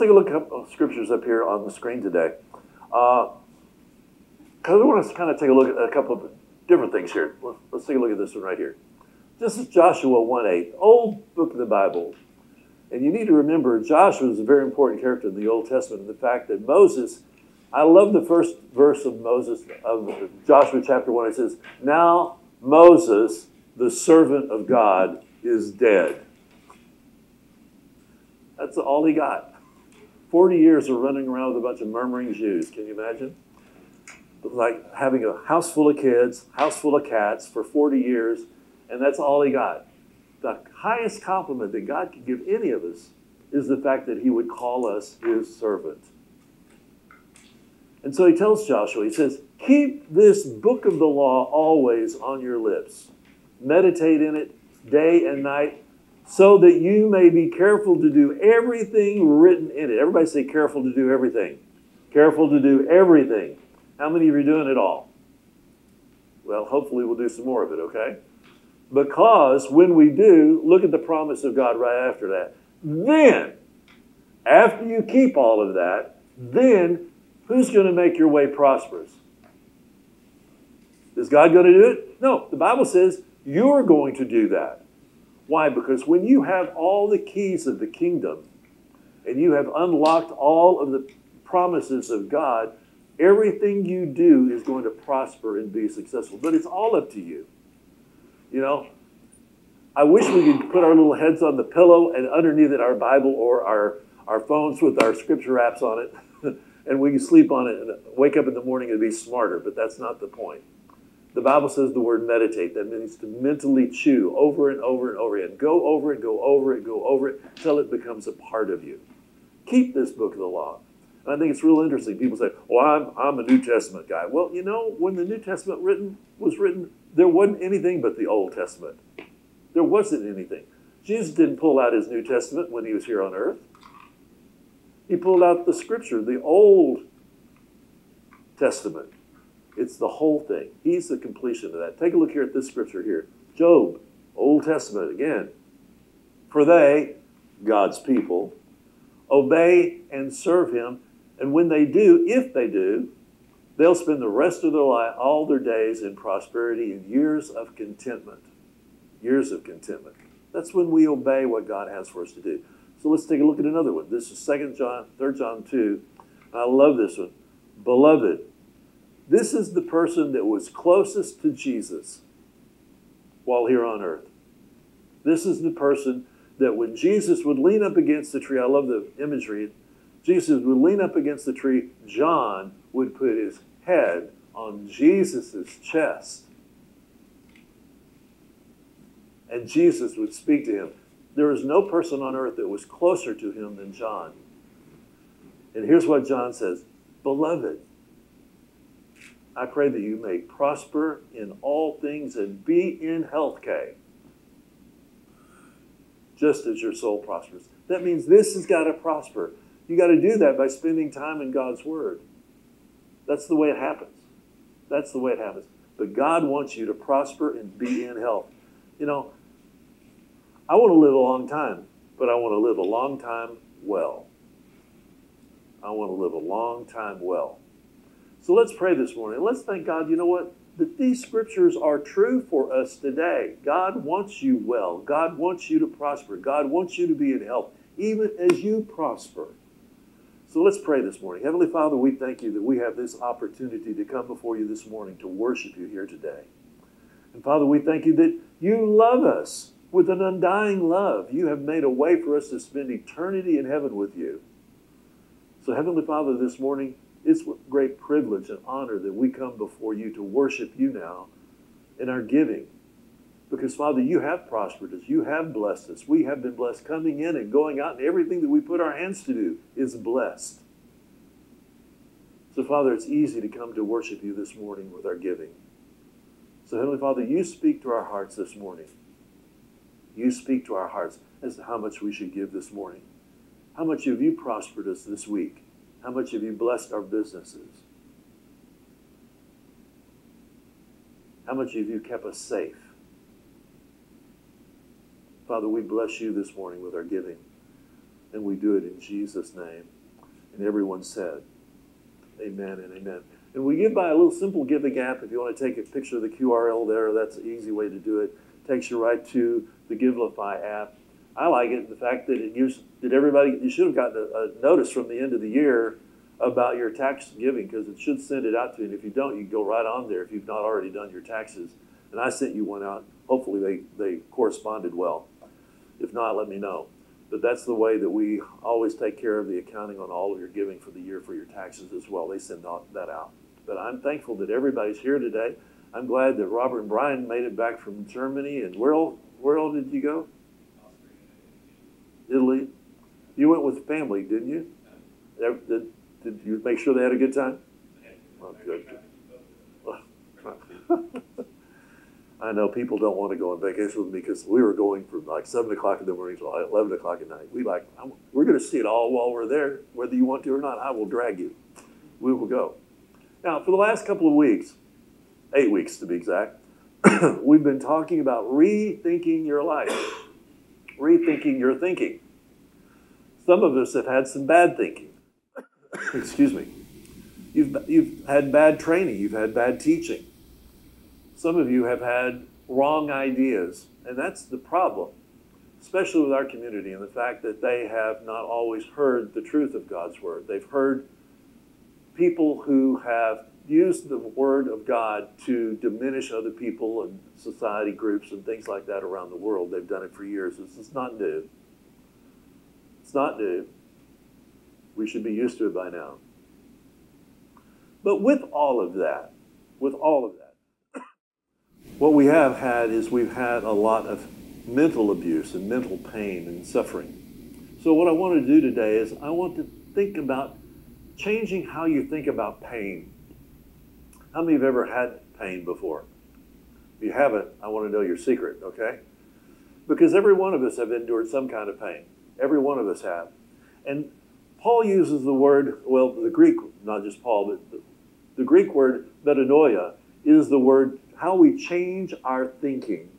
Let's take a look at uh, scriptures up here on the screen today. Because uh, want to kind of take a look at a couple of different things here. Let's, let's take a look at this one right here. This is Joshua 1 8, old book of the Bible. And you need to remember, Joshua is a very important character in the Old Testament. And the fact that Moses, I love the first verse of Moses, of Joshua chapter 1. It says, Now Moses, the servant of God, is dead. That's all he got. 40 years of running around with a bunch of murmuring Jews. Can you imagine? Like having a house full of kids, house full of cats for 40 years, and that's all he got. The highest compliment that God could give any of us is the fact that he would call us his servant. And so he tells Joshua, he says, Keep this book of the law always on your lips. Meditate in it day and night so that you may be careful to do everything written in it. Everybody say, careful to do everything. Careful to do everything. How many of you are doing it all? Well, hopefully we'll do some more of it, okay? Because when we do, look at the promise of God right after that. Then, after you keep all of that, then who's going to make your way prosperous? Is God going to do it? No. The Bible says you're going to do that. Why? Because when you have all the keys of the kingdom and you have unlocked all of the promises of God, everything you do is going to prosper and be successful. But it's all up to you. You know, I wish we could put our little heads on the pillow and underneath it our Bible or our, our phones with our scripture apps on it, and we can sleep on it and wake up in the morning and be smarter, but that's not the point. The Bible says the word meditate. That means to mentally chew over and over and over again. Go over it, go over it, go over it, till it becomes a part of you. Keep this book of the law. And I think it's real interesting. People say, well, I'm, I'm a New Testament guy. Well, you know, when the New Testament written was written, there wasn't anything but the Old Testament. There wasn't anything. Jesus didn't pull out his New Testament when he was here on earth. He pulled out the scripture, the Old Testament. It's the whole thing. He's the completion of that. Take a look here at this scripture here. Job, Old Testament again. For they, God's people, obey and serve him. And when they do, if they do, they'll spend the rest of their life, all their days in prosperity and years of contentment. Years of contentment. That's when we obey what God has for us to do. So let's take a look at another one. This is 2 John, 3 John 2. I love this one. Beloved, this is the person that was closest to Jesus while here on earth. This is the person that when Jesus would lean up against the tree, I love the imagery. Jesus would lean up against the tree, John would put his head on Jesus' chest. And Jesus would speak to him. There is no person on earth that was closer to him than John. And here's what John says Beloved, I pray that you may prosper in all things and be in health, Kay, just as your soul prospers. That means this has got to prosper. You got to do that by spending time in God's Word. That's the way it happens. That's the way it happens. But God wants you to prosper and be in health. You know, I want to live a long time, but I want to live a long time well. I want to live a long time well. So let's pray this morning. Let's thank God, you know what? That these scriptures are true for us today. God wants you well. God wants you to prosper. God wants you to be in health, even as you prosper. So let's pray this morning. Heavenly Father, we thank you that we have this opportunity to come before you this morning to worship you here today. And Father, we thank you that you love us with an undying love. You have made a way for us to spend eternity in heaven with you. So, Heavenly Father, this morning, it's a great privilege and honor that we come before you to worship you now in our giving. Because, Father, you have prospered us. You have blessed us. We have been blessed coming in and going out, and everything that we put our hands to do is blessed. So, Father, it's easy to come to worship you this morning with our giving. So, Heavenly Father, you speak to our hearts this morning. You speak to our hearts as to how much we should give this morning. How much have you prospered us this week? How much have you blessed our businesses? How much have you kept us safe? Father, we bless you this morning with our giving. And we do it in Jesus' name. And everyone said, Amen and amen. And we give by a little simple giving app. If you want to take a picture of the QRL there, that's an easy way to do it. Takes you right to the Givelify app. I like it. The fact that it gives, did everybody, you should have gotten a, a notice from the end of the year about your tax giving because it should send it out to you. And if you don't, you go right on there if you've not already done your taxes. And I sent you one out. Hopefully they, they corresponded well. If not, let me know. But that's the way that we always take care of the accounting on all of your giving for the year for your taxes as well. They send that out. But I'm thankful that everybody's here today. I'm glad that Robert and Brian made it back from Germany. And where where all did you go? Italy. You went with family, didn't you? Did, did you make sure they had a good time? Oh, good. I know people don't want to go on vacation with me because we were going from like seven o'clock in the morning till eleven o'clock at night. We like we're going to see it all while we're there, whether you want to or not. I will drag you. We will go. Now, for the last couple of weeks, eight weeks to be exact, we've been talking about rethinking your life, rethinking your thinking. Some of us have had some bad thinking. Excuse me. You've, you've had bad training, you've had bad teaching. Some of you have had wrong ideas, and that's the problem, especially with our community and the fact that they have not always heard the truth of God's word. They've heard people who have used the word of God to diminish other people and society groups and things like that around the world. They've done it for years. This is not new. It's not new. We should be used to it by now. But with all of that, with all of that, what we have had is we've had a lot of mental abuse and mental pain and suffering. So, what I want to do today is I want to think about changing how you think about pain. How many have ever had pain before? If you haven't, I want to know your secret, okay? Because every one of us have endured some kind of pain. Every one of us have. And Paul uses the word, well, the Greek, not just Paul, but the, the Greek word metanoia is the word how we change our thinking.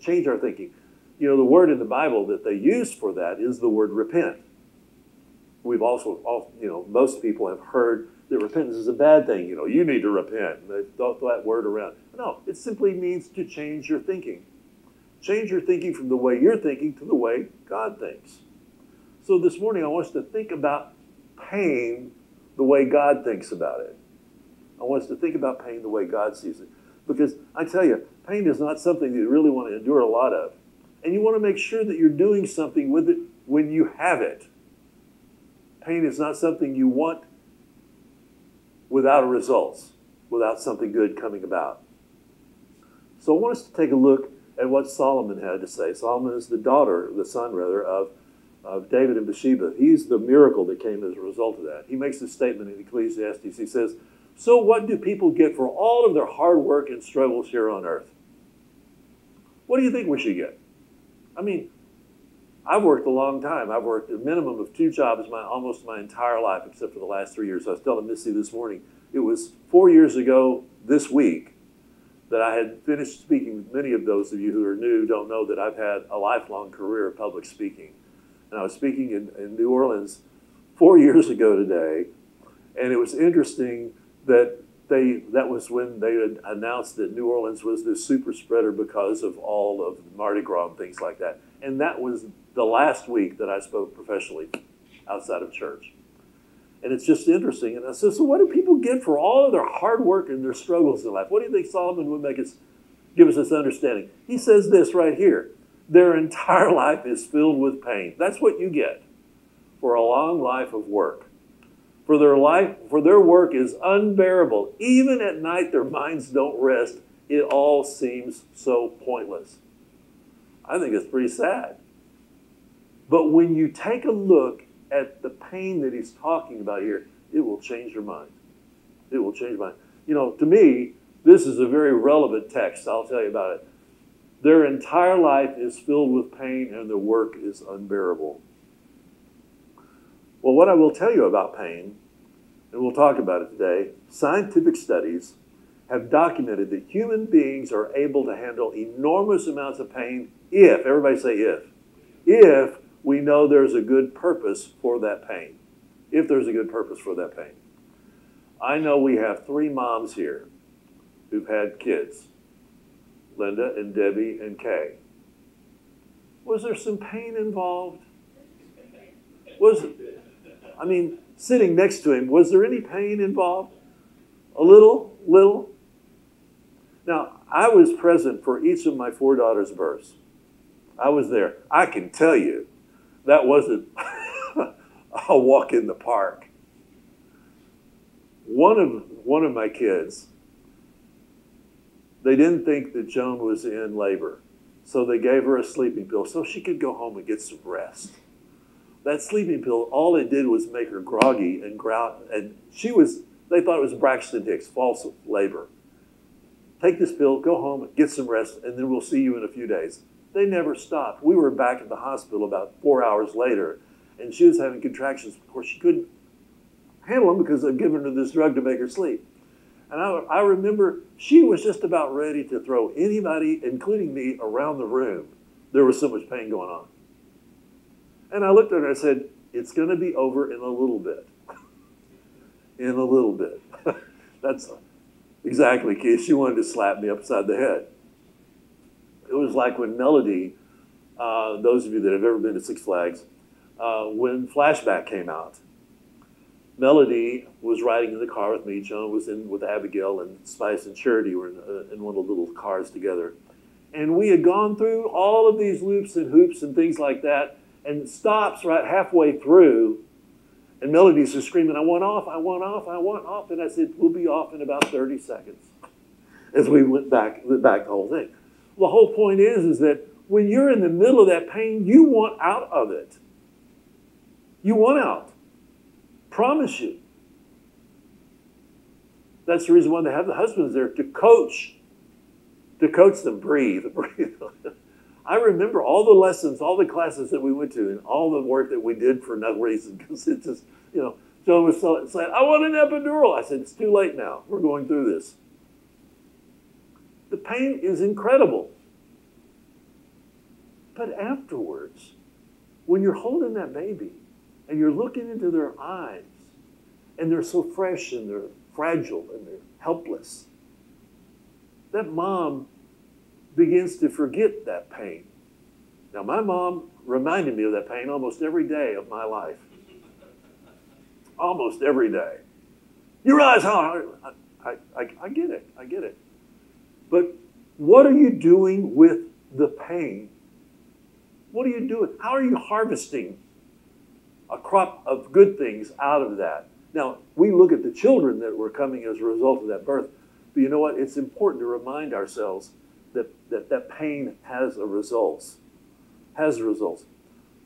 Change our thinking. You know, the word in the Bible that they use for that is the word repent. We've also, you know, most people have heard that repentance is a bad thing. You know, you need to repent. They throw that word around. No, it simply means to change your thinking. Change your thinking from the way you're thinking to the way God thinks. So this morning, I want us to think about pain the way God thinks about it. I want us to think about pain the way God sees it. Because I tell you, pain is not something that you really want to endure a lot of. And you want to make sure that you're doing something with it when you have it. Pain is not something you want without results, without something good coming about. So I want us to take a look at what Solomon had to say. Solomon is the daughter, the son rather, of, of David and Bathsheba. He's the miracle that came as a result of that. He makes this statement in Ecclesiastes. He says, so, what do people get for all of their hard work and struggles here on earth? What do you think we should get? I mean, I've worked a long time. I've worked a minimum of two jobs my almost my entire life, except for the last three years. I was telling Missy this morning. It was four years ago this week that I had finished speaking. Many of those of you who are new don't know that I've had a lifelong career of public speaking. And I was speaking in, in New Orleans four years ago today, and it was interesting that they that was when they had announced that New Orleans was the super spreader because of all of Mardi Gras and things like that. And that was the last week that I spoke professionally outside of church. And it's just interesting. And I said, so what do people get for all of their hard work and their struggles in life? What do you think Solomon would make us give us this understanding? He says this right here. Their entire life is filled with pain. That's what you get for a long life of work for their life, for their work is unbearable. Even at night, their minds don't rest. It all seems so pointless. I think it's pretty sad. But when you take a look at the pain that he's talking about here, it will change your mind. It will change your mind. You know, to me, this is a very relevant text. I'll tell you about it. Their entire life is filled with pain and their work is unbearable. Well, what I will tell you about pain, and we'll talk about it today, scientific studies have documented that human beings are able to handle enormous amounts of pain if, everybody say if, if we know there's a good purpose for that pain. If there's a good purpose for that pain. I know we have three moms here who've had kids Linda and Debbie and Kay. Was there some pain involved? Was I mean, sitting next to him, was there any pain involved? A little, little. Now, I was present for each of my four daughters' births. I was there. I can tell you, that wasn't a walk in the park. One of one of my kids, they didn't think that Joan was in labor, so they gave her a sleeping pill so she could go home and get some rest. That sleeping pill, all it did was make her groggy and grout, and she was. They thought it was Braxton Hicks, false labor. Take this pill, go home, get some rest, and then we'll see you in a few days. They never stopped. We were back at the hospital about four hours later, and she was having contractions. Of course, she couldn't handle them because they'd given her this drug to make her sleep. And I, I remember she was just about ready to throw anybody, including me, around the room. There was so much pain going on. And I looked at her and I said, It's going to be over in a little bit. in a little bit. That's exactly, Keith. She wanted to slap me upside the head. It was like when Melody, uh, those of you that have ever been to Six Flags, uh, when Flashback came out, Melody was riding in the car with me. Joan was in with Abigail, and Spice and Charity were in, uh, in one of the little cars together. And we had gone through all of these loops and hoops and things like that, and stops right halfway through. And Melody's just screaming, I want off, I want off, I want off. And I said, We'll be off in about 30 seconds as we went back, went back the whole thing. The whole point is, is that when you're in the middle of that pain, you want out of it. You want out. Promise you. That's the reason why they have the husbands there to coach, to coach them, breathe, breathe. I remember all the lessons, all the classes that we went to, and all the work that we did for no reason because it's just, you know, Joan was saying, I want an epidural. I said, It's too late now. We're going through this. The pain is incredible. But afterwards, when you're holding that baby and you're looking into their eyes and they're so fresh and they're fragile and they're helpless, that mom begins to forget that pain. Now, my mom reminded me of that pain almost every day of my life. Almost every day. You realize how I, I, I get it, I get it. But what are you doing with the pain? What are you doing? How are you harvesting a crop of good things out of that? Now, we look at the children that were coming as a result of that birth, but you know what? It's important to remind ourselves that that, that pain has a results. Has results.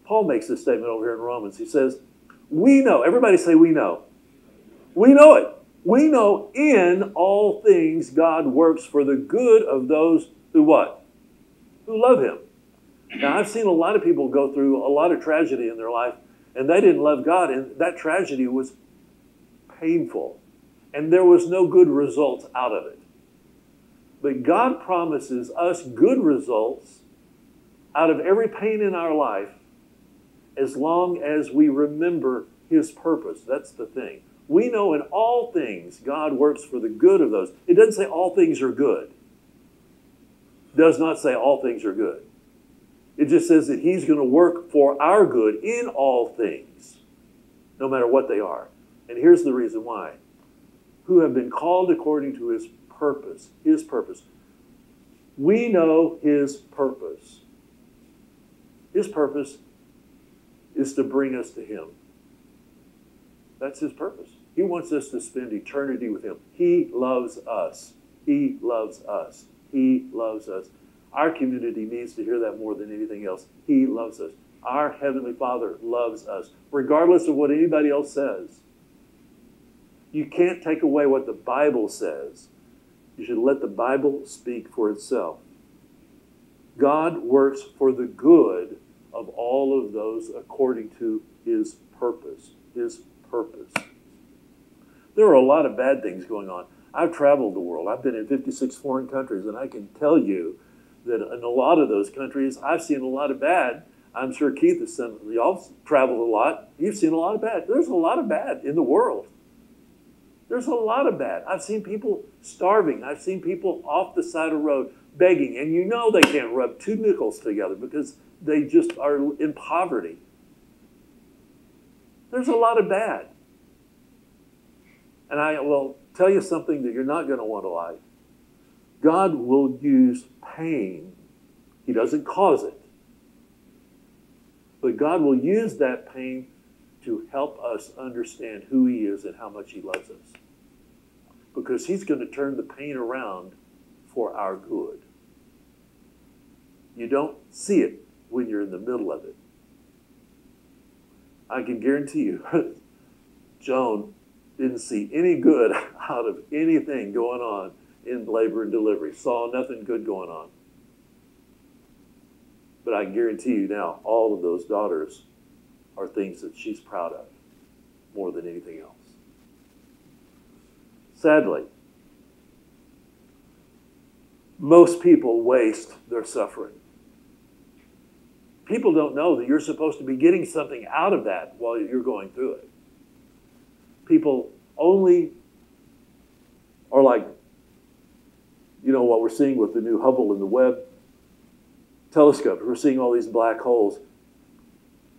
Paul makes this statement over here in Romans. He says, We know, everybody say, We know. We know it. We know in all things God works for the good of those who what? Who love Him. Now, I've seen a lot of people go through a lot of tragedy in their life, and they didn't love God, and that tragedy was painful, and there was no good results out of it. But God promises us good results out of every pain in our life as long as we remember His purpose. That's the thing. We know in all things God works for the good of those. It doesn't say all things are good. It does not say all things are good. It just says that He's going to work for our good in all things, no matter what they are. And here's the reason why. Who have been called according to His purpose, His purpose. We know His purpose. His purpose is to bring us to Him. That's His purpose. He wants us to spend eternity with Him. He loves us. He loves us. He loves us. Our community needs to hear that more than anything else. He loves us. Our Heavenly Father loves us, regardless of what anybody else says. You can't take away what the Bible says you should let the Bible speak for itself. God works for the good of all of those according to his purpose. His purpose. There are a lot of bad things going on. I've traveled the world. I've been in 56 foreign countries, and I can tell you that in a lot of those countries, I've seen a lot of bad. I'm sure Keith has seen, y'all traveled a lot. You've seen a lot of bad. There's a lot of bad in the world. There's a lot of bad. I've seen people starving. I've seen people off the side of the road begging, and you know they can't rub two nickels together because they just are in poverty. There's a lot of bad. And I will tell you something that you're not going to want to like. God will use pain, He doesn't cause it. But God will use that pain to help us understand who He is and how much He loves us. Because He's going to turn the pain around for our good. You don't see it when you're in the middle of it. I can guarantee you, Joan didn't see any good out of anything going on in labor and delivery, saw nothing good going on. But I guarantee you now, all of those daughters are things that she's proud of more than anything else. Sadly, most people waste their suffering. People don't know that you're supposed to be getting something out of that while you're going through it. People only are like, you know, what we're seeing with the new Hubble and the Webb telescope. We're seeing all these black holes.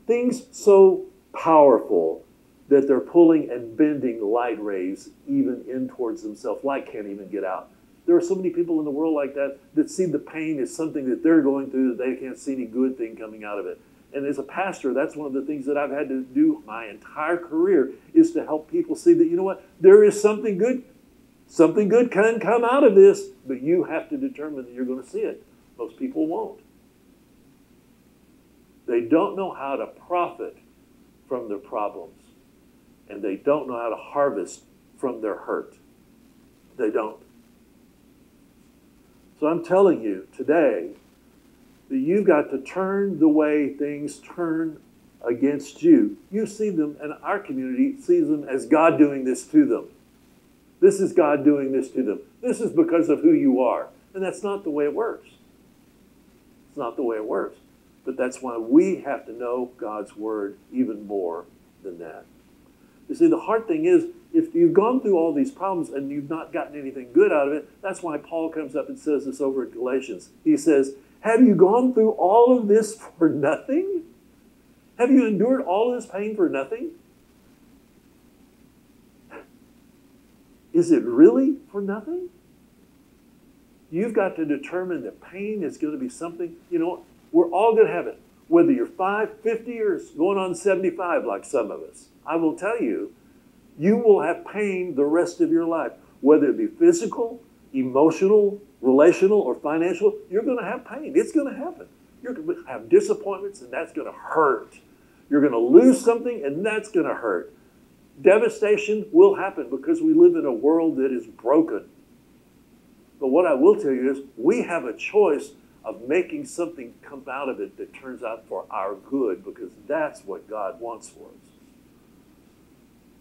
Things so powerful that they're pulling and bending light rays even in towards themselves. Light can't even get out. There are so many people in the world like that that see the pain as something that they're going through that they can't see any good thing coming out of it. And as a pastor, that's one of the things that I've had to do my entire career is to help people see that, you know what, there is something good. Something good can come out of this, but you have to determine that you're going to see it. Most people won't. They don't know how to profit from their problems, and they don't know how to harvest from their hurt. They don't. So I'm telling you today that you've got to turn the way things turn against you. You see them, and our community sees them as God doing this to them. This is God doing this to them. This is because of who you are. And that's not the way it works. It's not the way it works. But that's why we have to know God's word even more than that. You see, the hard thing is, if you've gone through all these problems and you've not gotten anything good out of it, that's why Paul comes up and says this over in Galatians. He says, Have you gone through all of this for nothing? Have you endured all this pain for nothing? Is it really for nothing? You've got to determine that pain is going to be something, you know, we're all going to have it. Whether you're 5, 50 years, going on 75 like some of us. I will tell you, you will have pain the rest of your life. Whether it be physical, emotional, relational, or financial, you're going to have pain. It's going to happen. You're going to have disappointments, and that's going to hurt. You're going to lose something, and that's going to hurt. Devastation will happen because we live in a world that is broken. But what I will tell you is we have a choice of making something come out of it that turns out for our good because that's what God wants for us.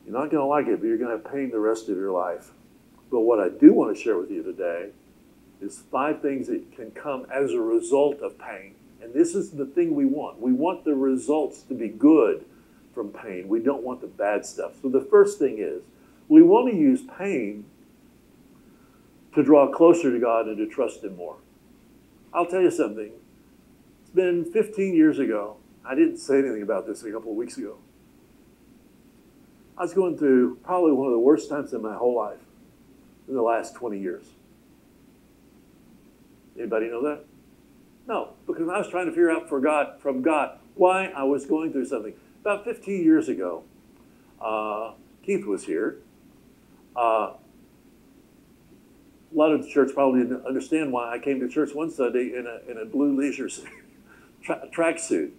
You're not going to like it, but you're going to have pain the rest of your life. But what I do want to share with you today is five things that can come as a result of pain. And this is the thing we want. We want the results to be good from pain. We don't want the bad stuff. So the first thing is we want to use pain to draw closer to God and to trust Him more. I'll tell you something. It's been 15 years ago. I didn't say anything about this a couple of weeks ago. I was going through probably one of the worst times in my whole life in the last 20 years. Anybody know that? No, because I was trying to figure out for God, from God why I was going through something. About 15 years ago, uh, Keith was here. Uh, a lot of the church probably didn't understand why I came to church one Sunday in a, in a blue leisure tra- tracksuit.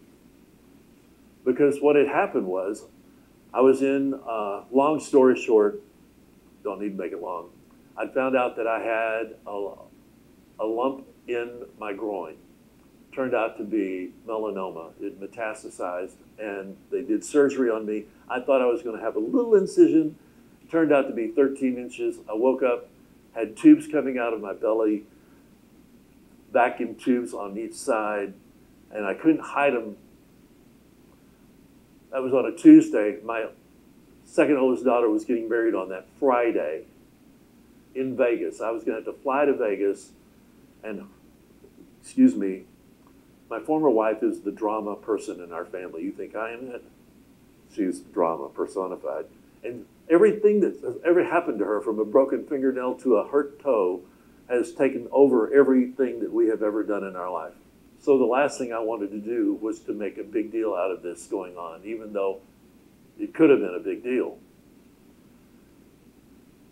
Because what had happened was, I was in, uh, long story short, don't need to make it long, I found out that I had a, a lump in my groin. Turned out to be melanoma. It metastasized, and they did surgery on me. I thought I was going to have a little incision. Turned out to be 13 inches. I woke up had tubes coming out of my belly, vacuum tubes on each side, and I couldn't hide them That was on a Tuesday. My second oldest daughter was getting married on that Friday in Vegas. I was going to have to fly to Vegas and, excuse me, my former wife is the drama person in our family. You think I am it? She's drama personified. And everything that's ever happened to her, from a broken fingernail to a hurt toe, has taken over everything that we have ever done in our life. So the last thing I wanted to do was to make a big deal out of this going on, even though it could have been a big deal.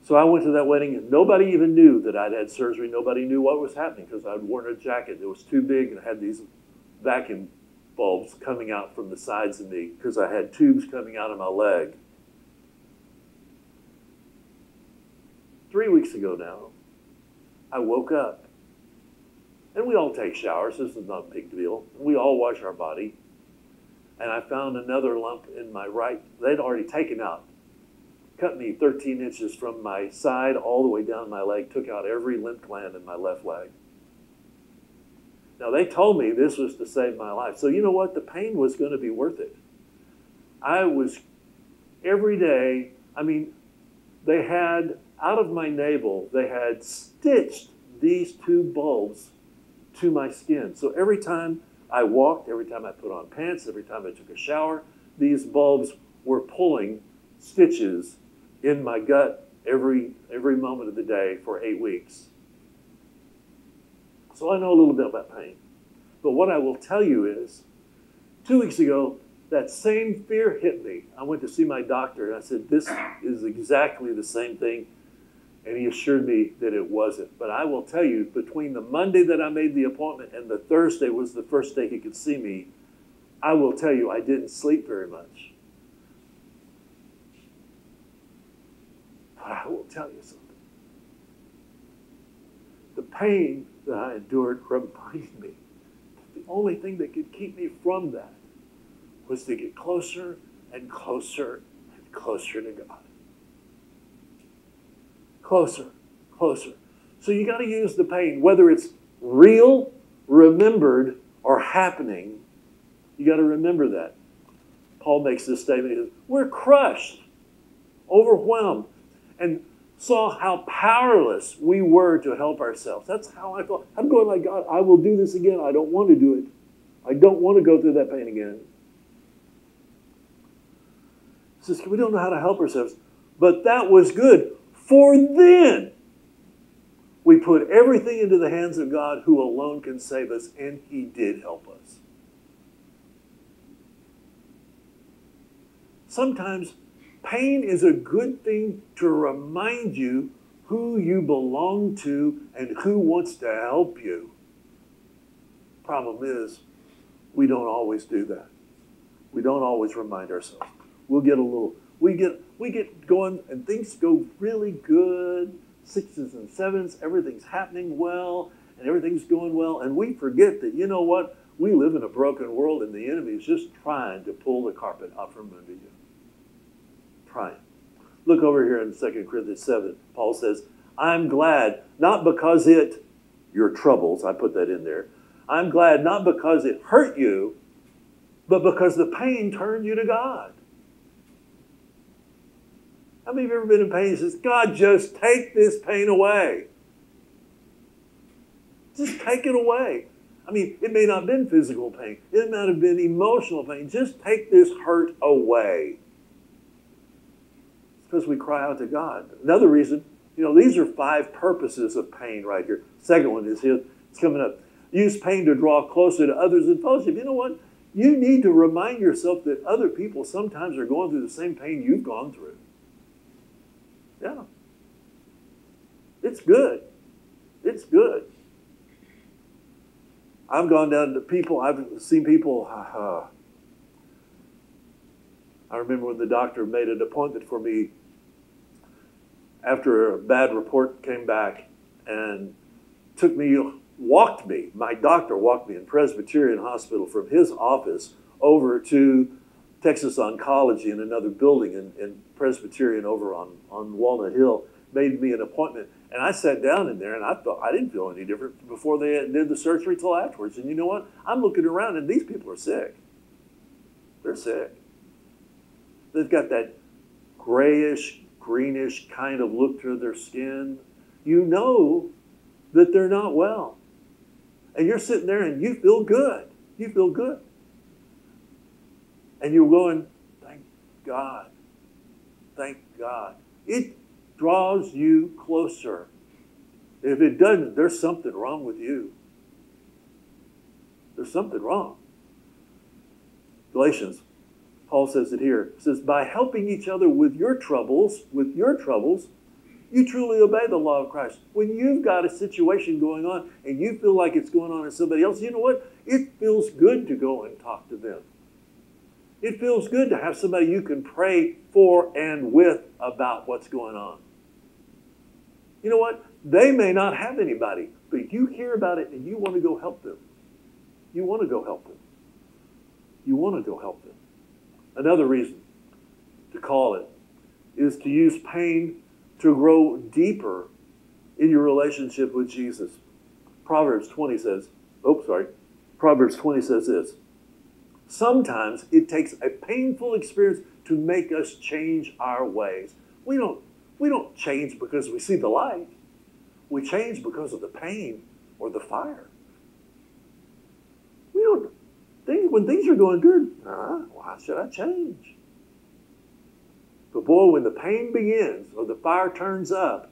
So I went to that wedding, and nobody even knew that I'd had surgery. Nobody knew what was happening because I'd worn a jacket that was too big and had these vacuum bulbs coming out from the sides of me because I had tubes coming out of my leg. Three weeks ago now, I woke up. And we all take showers. This is not a big deal. We all wash our body. And I found another lump in my right. They'd already taken out, cut me 13 inches from my side all the way down my leg, took out every lymph gland in my left leg. Now, they told me this was to save my life. So, you know what? The pain was going to be worth it. I was every day, I mean, they had out of my navel, they had stitched these two bulbs to my skin. So every time I walked, every time I put on pants, every time I took a shower, these bulbs were pulling stitches in my gut every every moment of the day for eight weeks. So I know a little bit about pain. But what I will tell you is, two weeks ago, that same fear hit me. I went to see my doctor and I said, This is exactly the same thing. And he assured me that it wasn't. But I will tell you, between the Monday that I made the appointment and the Thursday was the first day he could see me, I will tell you, I didn't sleep very much. But I will tell you something. The pain that I endured reminded me that the only thing that could keep me from that was to get closer and closer and closer to God. Closer, closer. So you got to use the pain, whether it's real, remembered, or happening. You got to remember that. Paul makes this statement. He says, We're crushed, overwhelmed, and saw how powerless we were to help ourselves. That's how I felt. I'm going like, God, I will do this again. I don't want to do it. I don't want to go through that pain again. Says, we don't know how to help ourselves. But that was good. For then we put everything into the hands of God who alone can save us, and He did help us. Sometimes pain is a good thing to remind you who you belong to and who wants to help you. Problem is, we don't always do that. We don't always remind ourselves. We'll get a little, we get, we get going and things go really good, sixes and sevens, everything's happening well, and everything's going well, and we forget that, you know what? We live in a broken world and the enemy is just trying to pull the carpet out from under you. Trying. Look over here in 2 Corinthians 7. Paul says, I'm glad, not because it, your troubles, I put that in there. I'm glad not because it hurt you, but because the pain turned you to God. How many of you ever been in pain and says, God, just take this pain away? Just take it away. I mean, it may not have been physical pain. It might have been emotional pain. Just take this hurt away. Because we cry out to God. Another reason, you know, these are five purposes of pain right here. Second one is here. It's coming up. Use pain to draw closer to others in fellowship. You know what? You need to remind yourself that other people sometimes are going through the same pain you've gone through. Yeah. It's good. It's good. I've gone down to people, I've seen people. Uh, I remember when the doctor made an appointment for me after a bad report came back and took me, walked me, my doctor walked me in Presbyterian Hospital from his office over to Texas Oncology in another building in, in Presbyterian over on, on Walnut Hill, made me an appointment. And I sat down in there and I thought I didn't feel any different before they did the surgery till afterwards. And you know what? I'm looking around and these people are sick. They're sick. they've got that grayish, greenish kind of look to their skin, you know that they're not well. And you're sitting there and you feel good. You feel good. And you're going, thank God. Thank God. It draws you closer. If it doesn't, there's something wrong with you. There's something wrong. Galatians, Paul says it here. It says, by helping each other with your troubles, with your troubles, you truly obey the law of Christ. When you've got a situation going on and you feel like it's going on in somebody else, you know what? It feels good to go and talk to them. It feels good to have somebody you can pray for and with about what's going on. You know what? They may not have anybody, but you hear about it and you want to go help them. You want to go help them. You want to go help them. Another reason to call it is to use pain to grow deeper in your relationship with Jesus. Proverbs 20 says, oh, sorry. Proverbs 20 says this Sometimes it takes a painful experience to make us change our ways. We don't, we don't change because we see the light. We change because of the pain or the fire. We don't, things, when things are going good, uh, why should I change? But boy, when the pain begins or the fire turns up,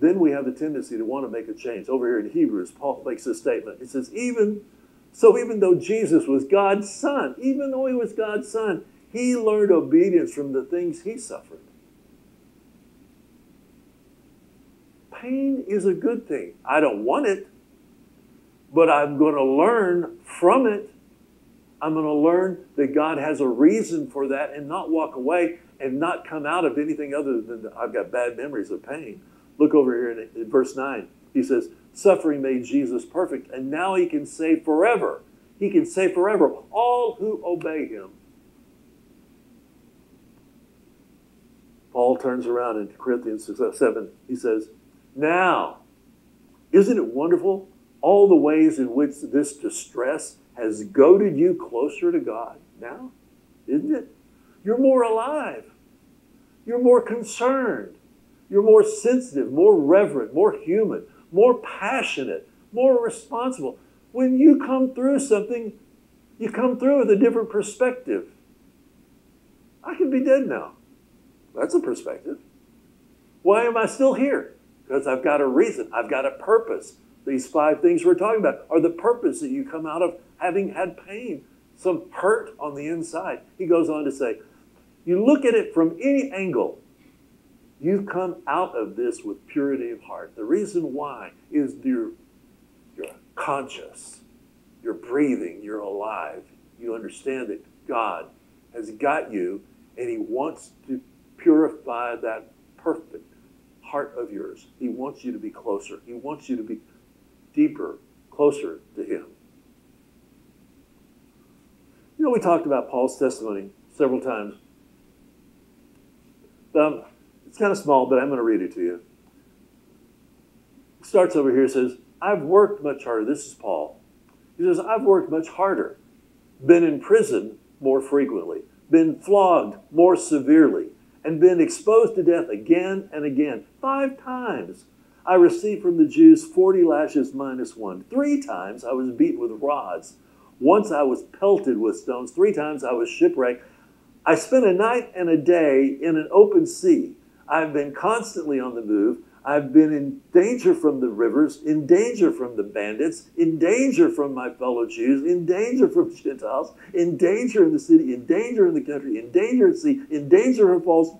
then we have the tendency to want to make a change. Over here in Hebrews, Paul makes this statement. He says, even so, even though Jesus was God's son, even though he was God's son, he learned obedience from the things he suffered. Pain is a good thing. I don't want it, but I'm going to learn from it. I'm going to learn that God has a reason for that and not walk away and not come out of anything other than I've got bad memories of pain. Look over here in, verse 9. He says, Suffering made Jesus perfect, and now he can save forever. He can save forever all who obey him. Paul turns around in Corinthians uh, 7. He says, Now, isn't it wonderful all the ways in which this distress has goaded you closer to God now? Isn't it? You're more alive. You're more concerned. You're more sensitive, more reverent, more human, more passionate, more responsible. When you come through something, you come through with a different perspective. I could be dead now. That's a perspective. Why am I still here? Because I've got a reason, I've got a purpose. These five things we're talking about are the purpose that you come out of having had pain, some hurt on the inside. He goes on to say, you look at it from any angle, you've come out of this with purity of heart. The reason why is you're, you're conscious, you're breathing, you're alive. You understand that God has got you and He wants to purify that perfect heart of yours. He wants you to be closer, He wants you to be deeper, closer to Him. Know, we talked about Paul's testimony several times. Um, it's kind of small, but I'm going to read it to you. It starts over here, says, I've worked much harder. This is Paul. He says, I've worked much harder, been in prison more frequently, been flogged more severely, and been exposed to death again and again. Five times I received from the Jews 40 lashes minus one. Three times I was beaten with rods. Once I was pelted with stones. Three times I was shipwrecked. I spent a night and a day in an open sea. I've been constantly on the move. I've been in danger from the rivers, in danger from the bandits, in danger from my fellow Jews, in danger from Gentiles, in danger in the city, in danger in the country, in danger at sea, in danger of false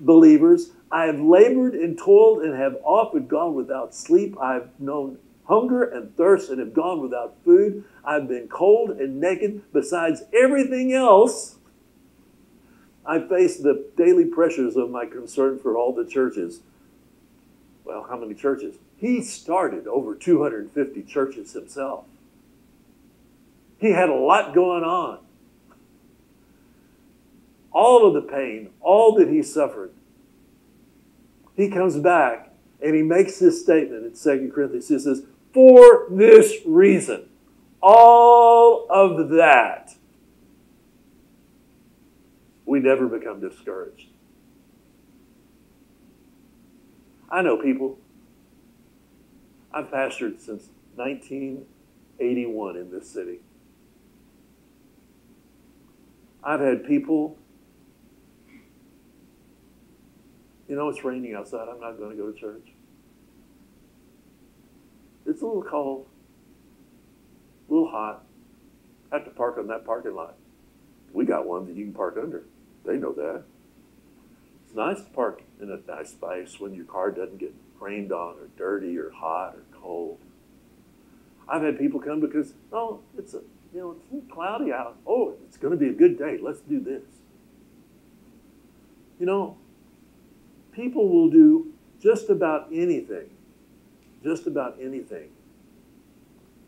believers. I have labored and toiled and have often gone without sleep. I've known hunger and thirst and have gone without food. I've been cold and naked. Besides everything else, I face the daily pressures of my concern for all the churches. Well, how many churches? He started over 250 churches himself. He had a lot going on. All of the pain, all that he suffered. He comes back and he makes this statement in 2 Corinthians. He says, For this reason, all of that we never become discouraged. I know people. I've pastored since 1981 in this city. I've had people, you know, it's raining outside. I'm not going to go to church. It's a little cold, a little hot. I have to park on that parking lot. We got one that you can park under. They know that. It's nice to park in a nice space when your car doesn't get rained on or dirty or hot or cold. I've had people come because, oh, it's a you know, it's cloudy out. Oh, it's going to be a good day. Let's do this. You know, people will do just about anything, just about anything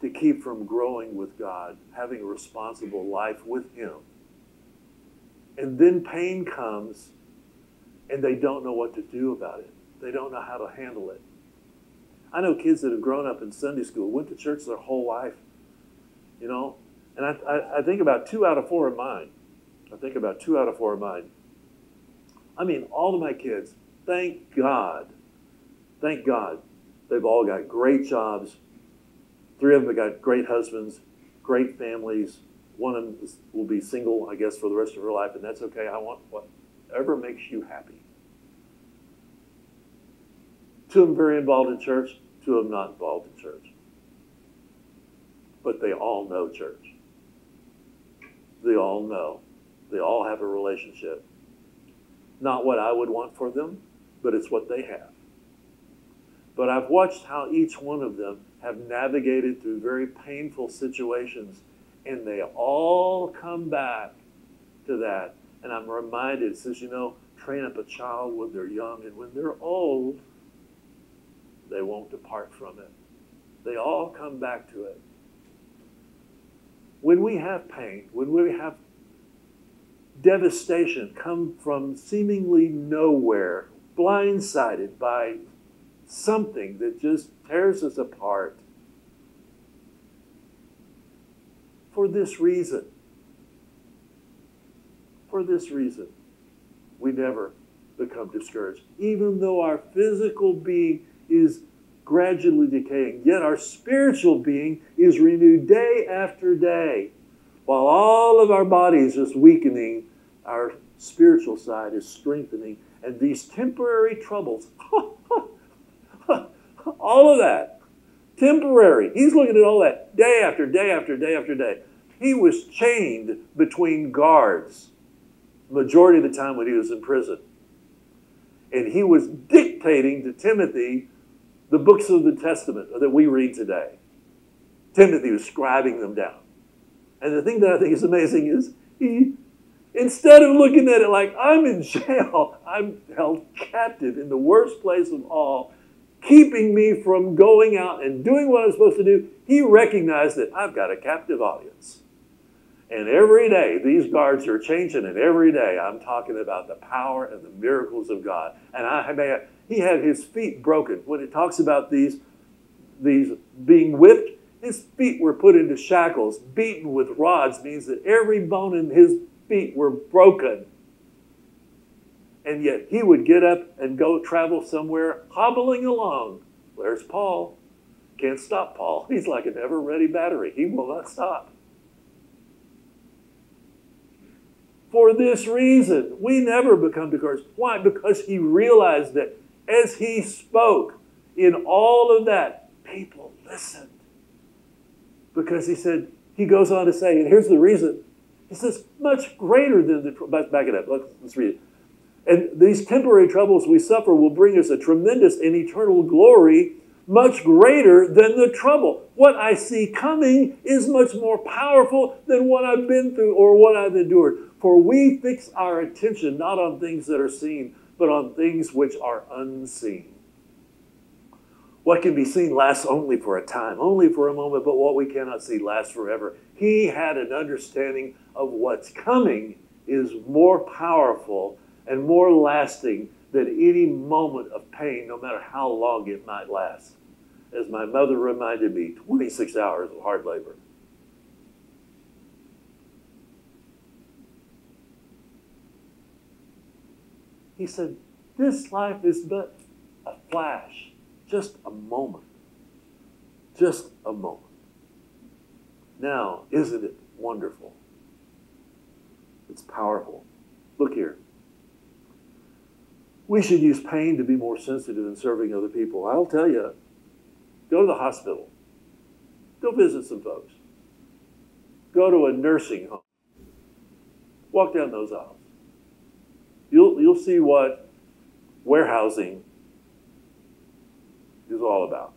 to keep from growing with God, having a responsible life with Him. And then pain comes and they don't know what to do about it. They don't know how to handle it. I know kids that have grown up in Sunday school, went to church their whole life, you know, and I, I, I think about two out of four of mine. I think about two out of four of mine. I mean, all of my kids, thank God, thank God, they've all got great jobs. Three of them have got great husbands, great families. One of them will be single, I guess, for the rest of her life, and that's okay. I want whatever makes you happy. Two of them very involved in church, two of them not involved in church. But they all know church. They all know. They all have a relationship. Not what I would want for them, but it's what they have. But I've watched how each one of them have navigated through very painful situations, and they all come back to that. And I'm reminded, it says, you know, train up a child when they're young, and when they're old, they won't depart from it. They all come back to it when we have pain, when we have devastation come from seemingly nowhere, blindsided by something that just tears us apart, for this reason, for this reason, we never become discouraged. Even though our physical being is gradually decaying. Yet our spiritual being is renewed day after day. While all of our bodies is weakening, our spiritual side is strengthening. And these temporary troubles, all of that, temporary. He's looking at all that day after day after day after day. He was chained between guards majority of the time when he was in prison. And he was dictating to Timothy the books of the Testament that we read today. Timothy was scribing them down. And the thing that I think is amazing is he, instead of looking at it like, I'm in jail, I'm held captive in the worst place of all, keeping me from going out and doing what I'm supposed to do, he recognized that I've got a captive audience. And every day, these guards are changing, and every day I'm talking about the power and the miracles of God. And I may, he had his feet broken. When it talks about these, these being whipped, his feet were put into shackles. Beaten with rods means that every bone in his feet were broken. And yet he would get up and go travel somewhere, hobbling along. There's Paul. Can't stop Paul. He's like an Eveready battery. He will not stop. For this reason, we never become discouraged. Why? Because he realized that as he spoke in all of that, people listened. Because he said, he goes on to say, and here's the reason. He says, much greater than the, back it up, let's read it. And these temporary troubles we suffer will bring us a tremendous and eternal glory much greater than the trouble. What I see coming is much more powerful than what I've been through or what I've endured. For we fix our attention not on things that are seen, but on things which are unseen. What can be seen lasts only for a time, only for a moment, but what we cannot see lasts forever. He had an understanding of what's coming is more powerful and more lasting than any moment of pain, no matter how long it might last. As my mother reminded me, 26 hours of hard labor. He said, This life is but a flash, just a moment. Just a moment. Now, isn't it wonderful? It's powerful. Look here. We should use pain to be more sensitive in serving other people. I'll tell you, go to the hospital, go visit some folks, go to a nursing home, walk down those aisles. You'll, you'll see what warehousing is all about.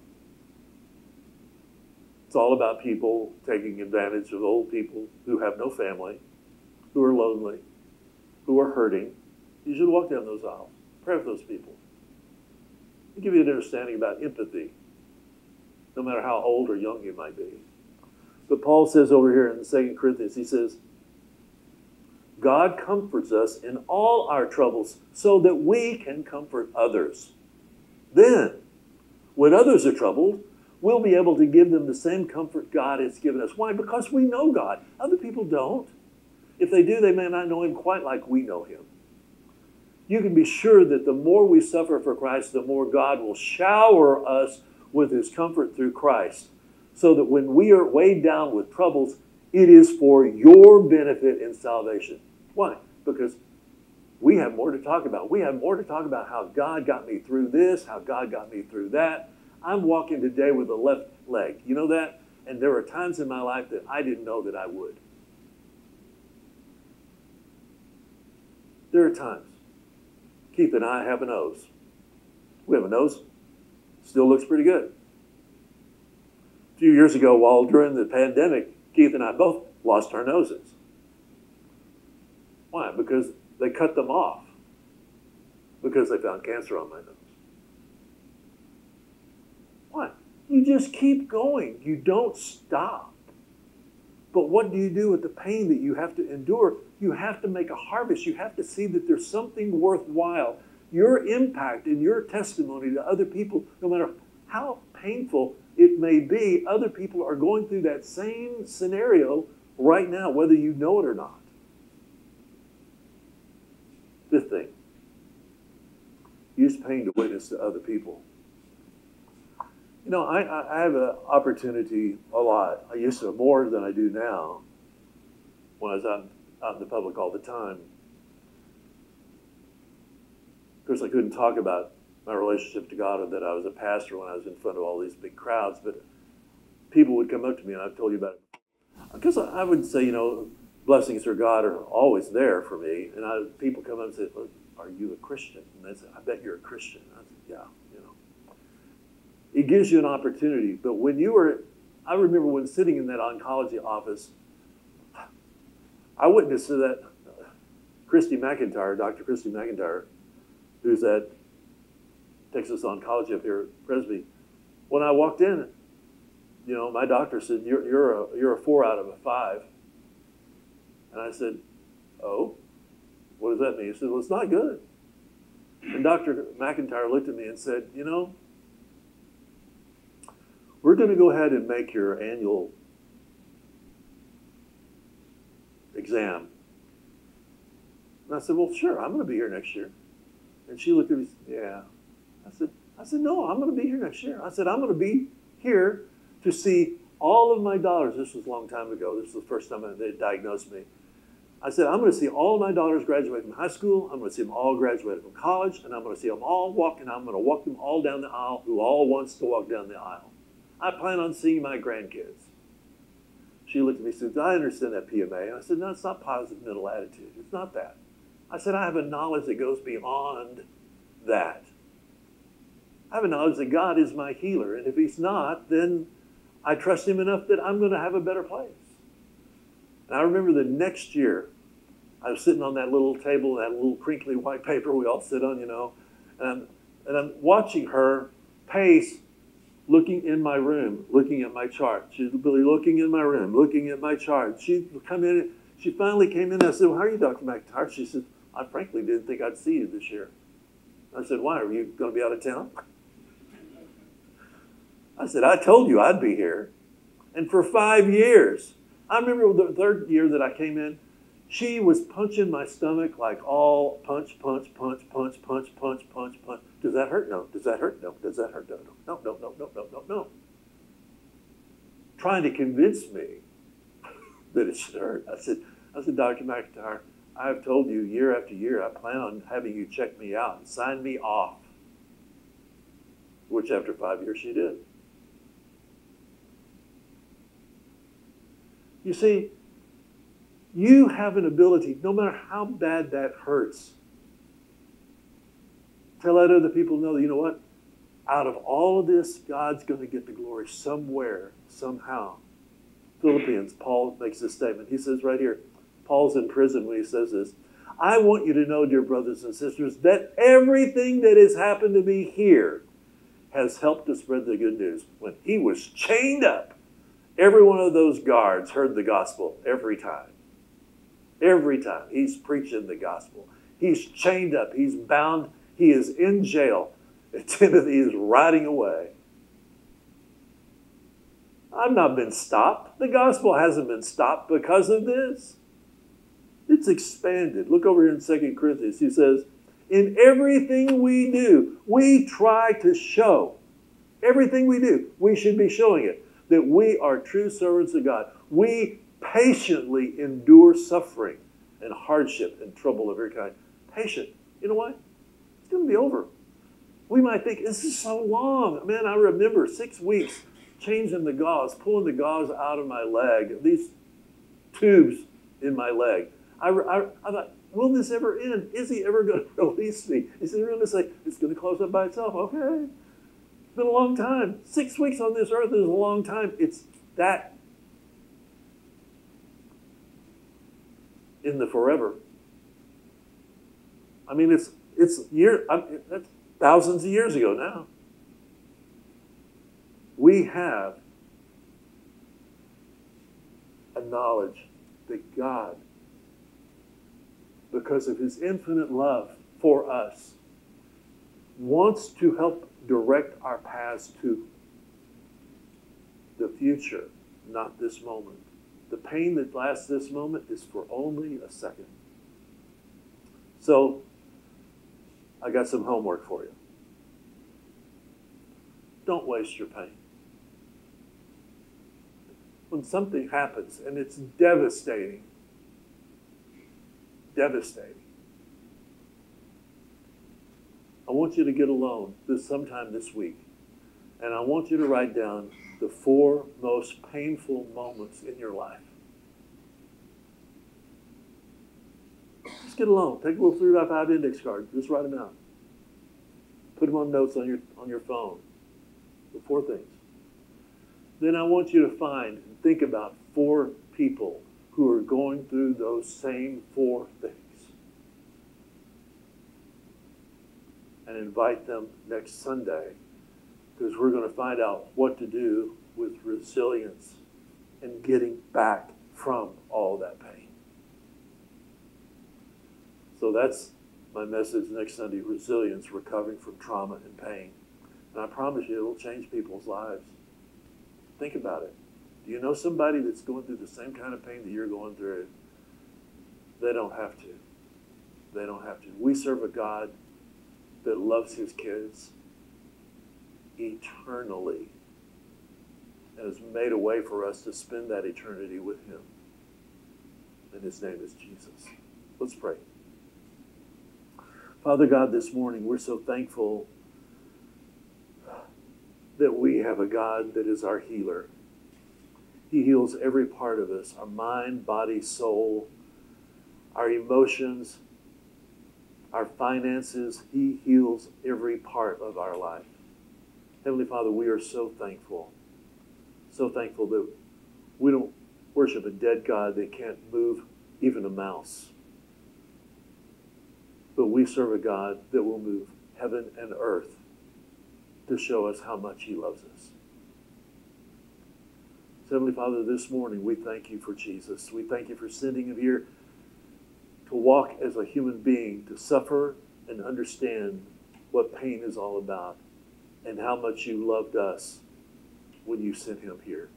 All about people taking advantage of old people who have no family, who are lonely, who are hurting. You should walk down those aisles. Pray for those people. It'll give you an understanding about empathy, no matter how old or young you might be. But Paul says over here in Second Corinthians, he says, God comforts us in all our troubles so that we can comfort others. Then, when others are troubled, we'll be able to give them the same comfort God has given us. Why? Because we know God. Other people don't. If they do, they may not know Him quite like we know Him. You can be sure that the more we suffer for Christ, the more God will shower us with His comfort through Christ. So that when we are weighed down with troubles, it is for your benefit in salvation. Why? Because we have more to talk about. We have more to talk about how God got me through this, how God got me through that. I'm walking today with a left leg. You know that? And there are times in my life that I didn't know that I would. There are times. Keith and I have a nose. We have a nose. Still looks pretty good. A few years ago, while during the pandemic, Keith and I both lost our noses. Why? Because they cut them off. Because they found cancer on my nose. Why? You just keep going. You don't stop. But what do you do with the pain that you have to endure? You have to make a harvest. You have to see that there's something worthwhile. Your impact and your testimony to other people, no matter how painful it may be, other people are going through that same scenario right now, whether you know it or not. Fifth thing use pain to witness to other people. You know, I, I have an opportunity a lot. I used to more than I do now when I was out, out in the public all the time. Of course, I couldn't talk about my relationship to God or that I was a pastor when I was in front of all these big crowds, but people would come up to me, and I've told you about it. Because I would say, you know, blessings from God are always there for me. And I, people come up and say, Are you a Christian? And they say, I bet you're a Christian. I said, Yeah. It gives you an opportunity. But when you were, I remember when sitting in that oncology office, I witnessed that Christy McIntyre, Dr. Christy McIntyre, who's at Texas Oncology up here at Presby, when I walked in, you know, my doctor said, You're, you're, a, you're a four out of a five. And I said, Oh, what does that mean? He said, Well, it's not good. And Dr. McIntyre looked at me and said, You know, we're going to go ahead and make your annual exam. And I said, Well, sure, I'm going to be here next year. And she looked at me, Yeah. I said, I said, No, I'm going to be here next year. I said, I'm going to be here to see all of my daughters. This was a long time ago. This was the first time they diagnosed me. I said, I'm going to see all of my daughters graduate from high school. I'm going to see them all graduate from college, and I'm going to see them all walk, and I'm going to walk them all down the aisle who all wants to walk down the aisle. I plan on seeing my grandkids. She looked at me and said, I understand that PMA. And I said, No, it's not positive mental attitude. It's not that. I said, I have a knowledge that goes beyond that. I have a knowledge that God is my healer, and if He's not, then I trust Him enough that I'm going to have a better place. And I remember the next year, I was sitting on that little table, that little crinkly white paper we all sit on, you know, and I'm, and I'm watching her pace, looking in my room, looking at my chart. She's really looking in my room, looking at my chart. She'd come in. She finally came in. I said, well, "How are you, Dr. McIntyre?" She said, "I frankly didn't think I'd see you this year." I said, "Why? Are you going to be out of town?" I said, "I told you I'd be here." And for five years, I remember the third year that I came in, she was punching my stomach like all punch, punch, punch, punch punch, punch, punch, punch. Does that hurt? No. Does that hurt? No. Does that hurt? No, no, no, no, no, no, no, no. Trying to convince me that it should hurt. I said, I said, Dr. McIntyre, I have told you year after year, I plan on having you check me out and sign me off. Which after five years she did. You see, you have an ability, no matter how bad that hurts, to let other people know that, you know what? Out of all of this, God's going to get the glory somewhere, somehow. Philippians, Paul makes this statement. He says right here, Paul's in prison when he says this. I want you to know, dear brothers and sisters, that everything that has happened to me here has helped to spread the good news. When he was chained up, every one of those guards heard the gospel every time. Every time. He's preaching the gospel. He's chained up. He's bound. He is in jail. And Timothy is riding away. I've not been stopped. The gospel hasn't been stopped because of this. It's expanded. Look over here in 2 Corinthians. He says, In everything we do, we try to show. Everything we do, we should be showing it that we are true servants of God. We patiently endure suffering and hardship and trouble of every kind. Patient. You know what? It's going to be over. We might think, this is so long. Man, I remember six weeks changing the gauze, pulling the gauze out of my leg, these tubes in my leg. I, I, I thought, will this ever end? Is he ever going to release me? Is he going to say, it's going to close up by itself? Okay. It's been a long time. Six weeks on this earth is a long time. It's that in the forever. I mean, it's it's year that's thousands of years ago now. We have a knowledge that God because of his infinite love for us, wants to help direct our paths to the future, not this moment. The pain that lasts this moment is for only a second. So, I got some homework for you. Don't waste your pain. When something happens and it's devastating, devastating. I want you to get alone this sometime this week, and I want you to write down the four most painful moments in your life. Just get alone. Take a little three by five index card. Just write them out. Put them on notes on your on your phone. The four things. Then I want you to find and think about four people who are going through those same four things. And invite them next Sunday because we're going to find out what to do with resilience and getting back from all that pain. So that's my message next Sunday resilience, recovering from trauma and pain. And I promise you, it will change people's lives. Think about it. Do you know somebody that's going through the same kind of pain that you're going through? They don't have to. They don't have to. We serve a God that loves his kids eternally and has made a way for us to spend that eternity with him. And his name is Jesus. Let's pray. Father God, this morning we're so thankful that we have a God that is our healer. He heals every part of us our mind, body, soul, our emotions, our finances. He heals every part of our life. Heavenly Father, we are so thankful. So thankful that we don't worship a dead God that can't move even a mouse. But we serve a God that will move heaven and earth to show us how much He loves us. Heavenly Father, this morning we thank you for Jesus. We thank you for sending him here to walk as a human being, to suffer and understand what pain is all about and how much you loved us when you sent him here.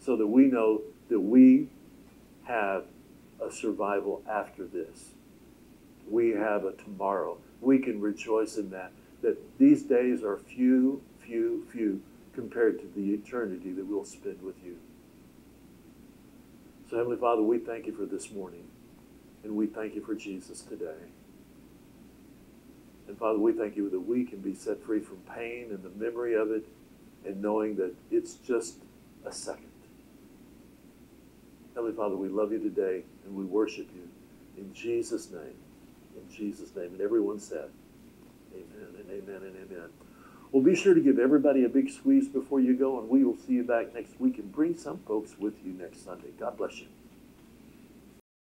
So that we know that we have a survival after this. we have a tomorrow. We can rejoice in that. That these days are few, few, few compared to the eternity that we'll spend with you. So, Heavenly Father, we thank you for this morning. And we thank you for Jesus today. And Father, we thank you that we can be set free from pain and the memory of it and knowing that it's just a second. Heavenly Father, we love you today and we worship you in Jesus' name. In Jesus' name. And everyone said, Amen and amen and amen. Well, be sure to give everybody a big squeeze before you go, and we will see you back next week and bring some folks with you next Sunday. God bless you.